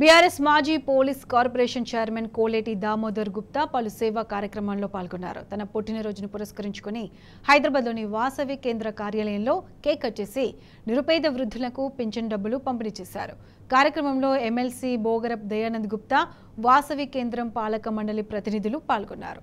BRS మాజీ police corporation chairman Koleti Damodar Gupta పలు సేవా కార్యక్రమాల్లో పాల్గొన్నారు. తన పుట్టినరోజును పురస్కరించుకుని హైదరాబాద్లోని వాసవి కేంద్ర కార్యాలయంలో కేక్ కట్ చేసి నిరుపేద వృద్ధులకు పింఛన్ డబ్బులు పంపిణీ చేశారు. కార్యక్రమంలో ఎమ్మెల్సీ బోగరప్ దయానంద్ గుప్తా వాసవి కేంద్రం పాలక మండలి ప్రతినిధులు పాల్గొన్నారు.